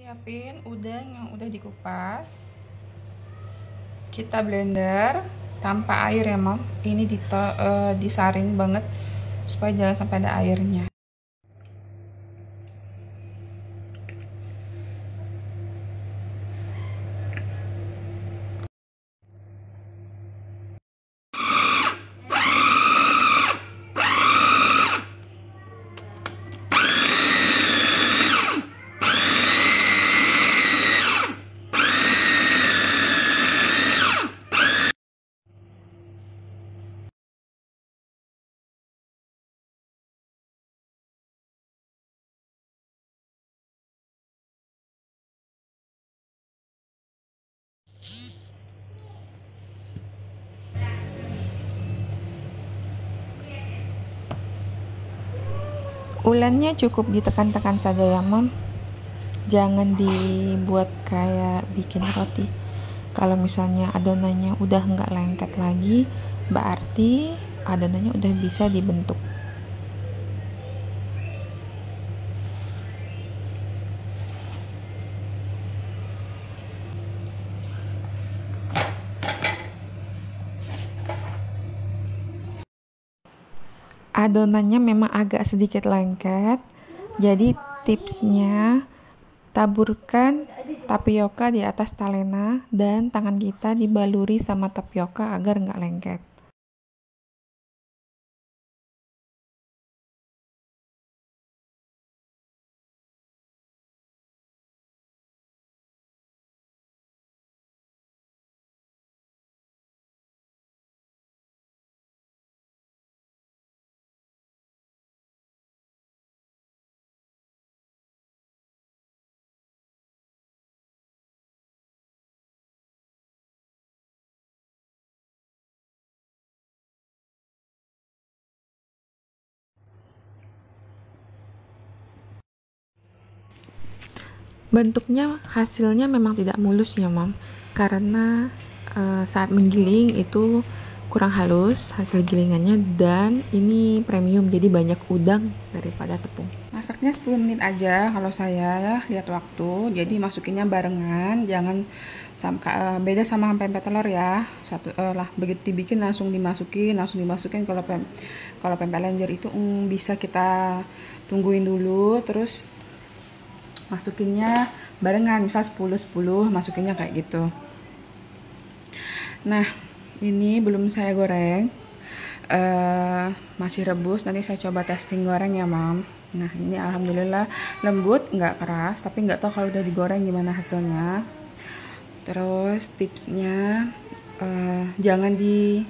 siapin udang yang udah dikupas. Kita blender tanpa air ya mam. Ini uh, disaring banget supaya jangan sampai ada airnya ulennya cukup ditekan-tekan saja ya mam. Jangan dibuat kayak bikin roti. Kalau misalnya adonannya udah nggak lengket lagi berarti adonannya udah bisa dibentuk adonannya memang agak sedikit lengket. Jadi tipsnya taburkan tapioka di atas talena dan tangan kita dibaluri sama tapioka agar nggak lengket bentuknya hasilnya memang tidak mulus ya mom. Karena uh, saat menggiling itu kurang halus hasil gilingannya dan ini premium jadi banyak udang daripada tepung. Masaknya 10 menit aja kalau saya ya lihat waktu. Jadi masukinnya barengan jangan sama, uh, beda sama pempek telur ya. Satu uh, lah begitu dibikin langsung dimasukin langsung dimasukin. Kalau pem kalau pempek lenjer itu um, bisa kita tungguin dulu. Terus masukinnya barengan misal 10 10 masukinnya kayak gitu. Nah ini belum saya goreng. Uh, masih rebus nanti saya coba testing goreng ya mam. Nah ini alhamdulillah lembut nggak keras tapi nggak tahu kalau udah digoreng gimana hasilnya. Terus tipsnya uh, jangan di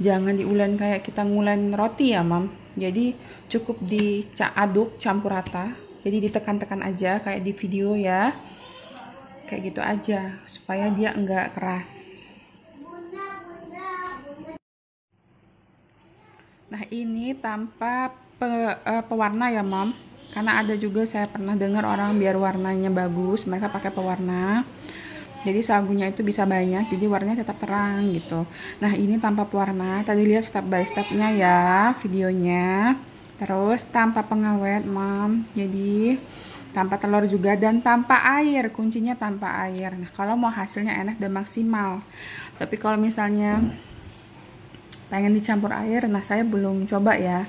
jangan diulen kayak kita ngulen roti ya mam. Jadi cukup diaduk campur rata jadi ditekan-tekan aja kayak di video ya. Kayak gitu aja supaya dia enggak keras. Nah ini tanpa pe, uh, pewarna ya mom karena ada juga saya pernah dengar orang biar warnanya bagus mereka pakai pewarna. Jadi sagunya itu bisa banyak jadi warnanya tetap terang gitu. Nah ini tanpa pewarna. Tadi lihat step by stepnya ya videonya terus tanpa pengawet mam. Jadi tanpa telur juga dan tanpa air. Kuncinya tanpa air. Nah kalau mau hasilnya enak dan maksimal. Tapi kalau misalnya pengen dicampur air nah saya belum coba ya.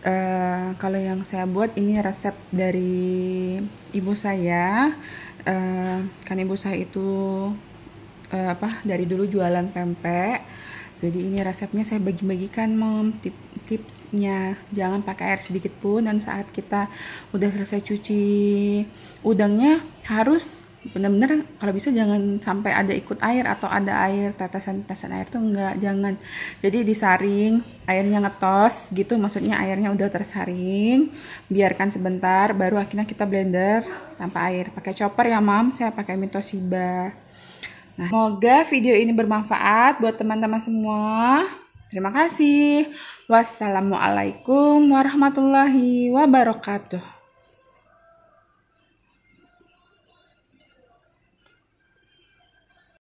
Uh, kalau yang saya buat ini resep dari ibu saya. Uh, kan ibu saya itu uh, apa dari dulu jualan pempek jadi ini resepnya saya bagi-bagikan mom. Tip tipsnya jangan pakai air sedikit pun. Dan saat kita udah selesai cuci udangnya harus benar-benar kalau bisa jangan sampai ada ikut air atau ada air tetesan-tetesan air tuh enggak jangan. Jadi disaring airnya ngetos gitu maksudnya airnya udah tersaring biarkan sebentar baru akhirnya kita blender tanpa air. Pakai chopper ya mam. Saya pakai mitosiba Nah, semoga video ini bermanfaat buat teman-teman semua. Terima kasih. Wassalamualaikum warahmatullahi wabarakatuh.